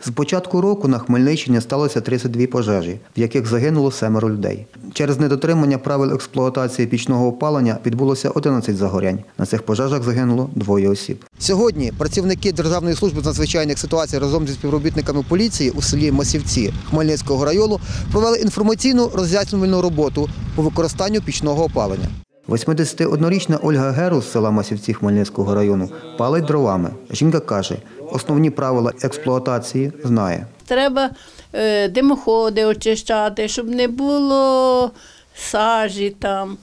З початку року на Хмельниччині сталося 32 пожежі, в яких загинуло семеро людей. Через недотримання правил експлуатації пічного опалення відбулося 11 загорянь. На цих пожежах загинуло двоє осіб. Сьогодні працівники Державної служби з надзвичайних ситуацій разом зі співробітниками поліції у селі Масівці Хмельницького району провели інформаційну роз'яснювальну роботу по використанню пічного опалення. 81-річна Ольга Герус з села Масівці Хмельницького району палить дровами. Жінка каже, основні правила експлуатації знає. Треба е, димоходи очищати, щоб не було сажі там,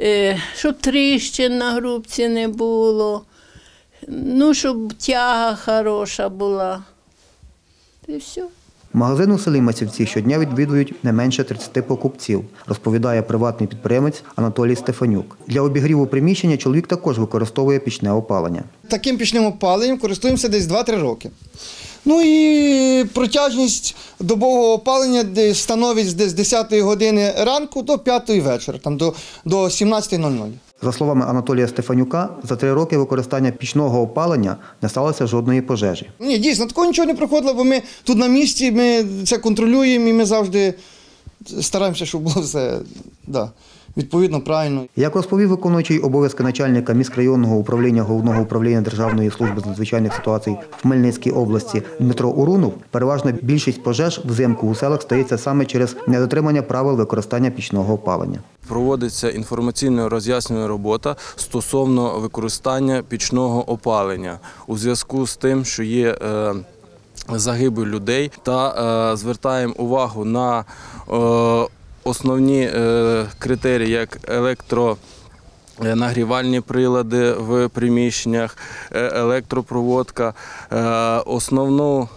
е, щоб тріщин на грубці не було, ну, щоб тяга хороша була. І все. Магазин у селі Масівці щодня відвідують не менше 30 покупців, розповідає приватний підприємець Анатолій Стефанюк. Для обігріву приміщення чоловік також використовує пічне опалення. Таким пічним опаленням користуємося десь 2-3 роки. Ну і протяжність добового опалення десь становить з 10 години ранку до 5 вечора, там до, до 17.00. За словами Анатолія Стефанюка, за три роки використання пічного опалення не сталося жодної пожежі. Ні, дійсно, такого нічого не проходило, бо ми тут на місці, ми це контролюємо і ми завжди стараємося, щоб було все да, відповідно, правильно. Як розповів виконуючий обов'язки начальника міськрайонного управління головного управління Державної служби з надзвичайних ситуацій в Хмельницькій області Дмитро Урунов, переважна більшість пожеж взимку у селах стається саме через недотримання правил використання пічного опалення. Проводиться інформаційно роз'яснювальна робота стосовно використання пічного опалення у зв'язку з тим, що є е, загибель людей, та е, звертаємо увагу на е, основні е, критерії, як електро. е, Нагрівальні прилади в приміщеннях, е, електропроводка. Основну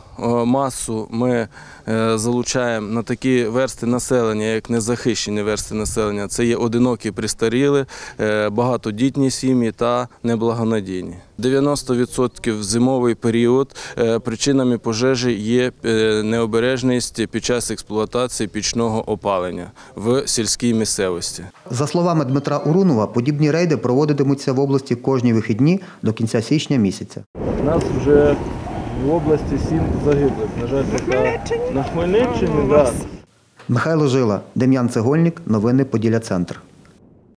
масу ми е, залучаємо на такі версти населення, як незахищені версти населення. Це є одинокі пристаріли, е, багатодітні сім'ї та неблагонадійні. 90% в зимовий період е, причинами пожежі є е, необережність під час експлуатації пічного опалення в сільській місцевості. За словами Дмитра Урунова, подібні рейди проводитимуться в області кожні вихідні до кінця січня місяця. У нас вже в області сім загиблих. На жаль, на Хмельниччині, так. Михайло Жила, Дем'ян Цегольник, новини Поділля Центр.